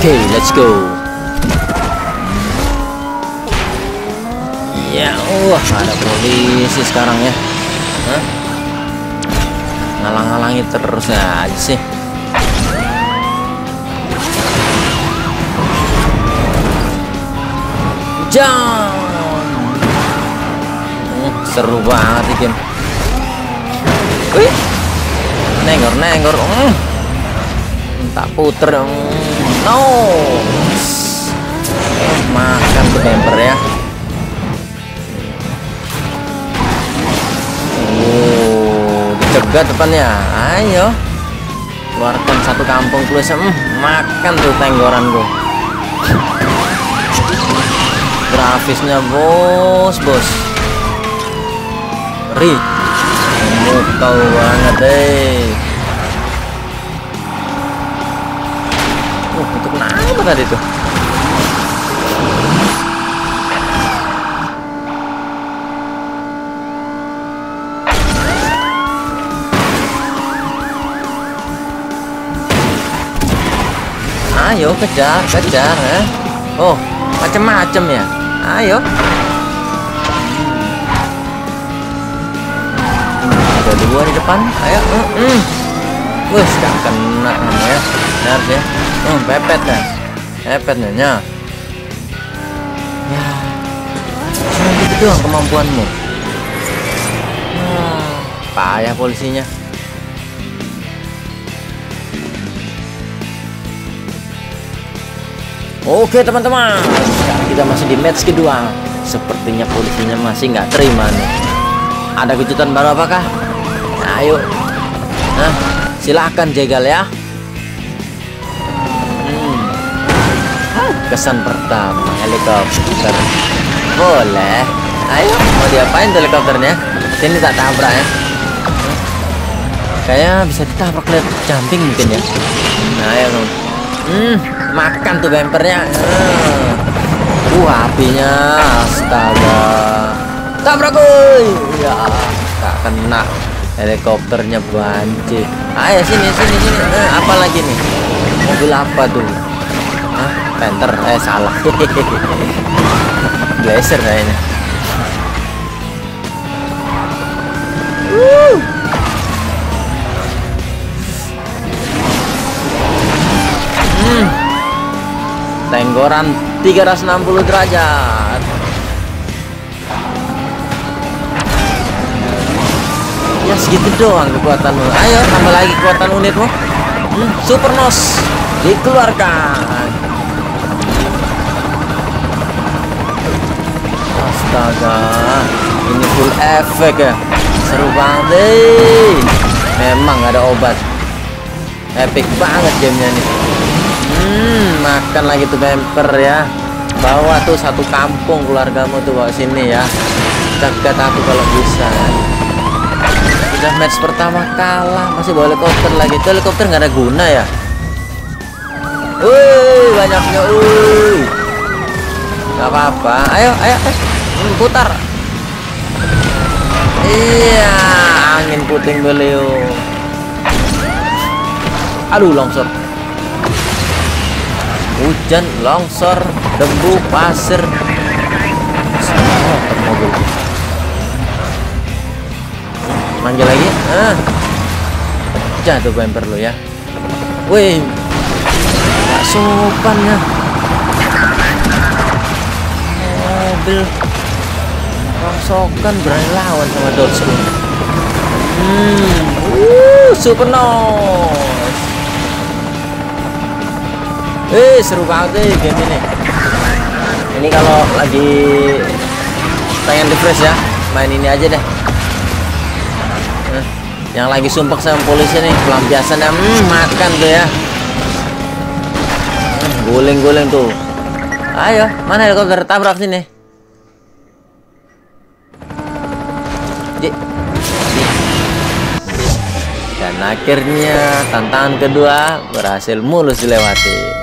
Oke, let's go. Ya, wah ada polisi sekarang ya. Hah? Ngalang-ngalangi terus aja sih. Jam. Hmm, seru banget ini game. Wih. Nenggor, nenggor. Hmm. Tak puter. Hmm. No. Makan tuh bemper ya. Oh, dicegat depannya. Ayo. Keluarkan satu kampung plus. Hmm, makan tuh tenggoran gue. Grafisnya bos, bos. Ri. Mukau banget deh. Uh, itu kenapa tadi tuh? Ayo kejar, kejar, ya. Oh, macem-macem ya. Ayo. Ada dua di depan. Ayo. Uh, uh. Wih, gak kena ya. Benar ya. Hmm, pepet ya. Pepet ya. Ya. Cuma gitu doang kemampuanmu. Wah, payah polisinya. Oke teman-teman, sekarang kita masih di match kedua. Sepertinya polisinya masih nggak terima nih. Ada kejutan baru apakah? Nah, ayo, nah, silahkan jegal ya. Hmm. Kesan pertama helikopter. Boleh. Ayo, mau diapain helikopternya? Sini tak tabrak ya. Kayaknya bisa ditabrak lihat jumping mungkin ya. Nah, ayo. Hmm, makan tuh bempernya. Uh, apinya, astaga. Tabrak kuy. Ya, tak kena. Helikopternya banci. Ayo sini sini sini. Eh, apa lagi nih? Mobil apa tuh? Hah? Panther? Eh salah. Blazer kayaknya. Uh. Hmm. Tenggoran 360 derajat. Ya segitu doang kekuatanmu. Ayo tambah lagi kekuatan unitmu. Hmm, super nos dikeluarkan. Astaga, ini full efek ya. Seru banget deh. Memang ada obat. Epic banget gamenya nih. Hmm, makan lagi tuh bumper ya. Bawa tuh satu kampung keluargamu tuh bawa sini ya. Cegat aku kalau bisa. Udah match pertama kalah, masih bawa helikopter lagi. Itu helikopter nggak ada guna ya. Wih, banyaknya, wih. Gak apa-apa. Ayo, ayo, eh. Putar. Iya, angin puting beliau. Aduh, longsor hujan, longsor, debu, pasir. Manggil lagi. Ah. Jatuh bumper lo ya. Wih. Gak sopan ya. Mobil rongsokan berani lawan sama Dodge Hmm. Uh, super nose. Eh seru banget deh game ini. Ini kalau lagi pengen refresh ya, main ini aja deh. Yang lagi sumpah sama polisi nih, pelampiasannya hmm, makan tuh ya. Guling-guling tuh. Ayo, mana helikopter tabrak sini? Dan akhirnya tantangan kedua berhasil mulus dilewati.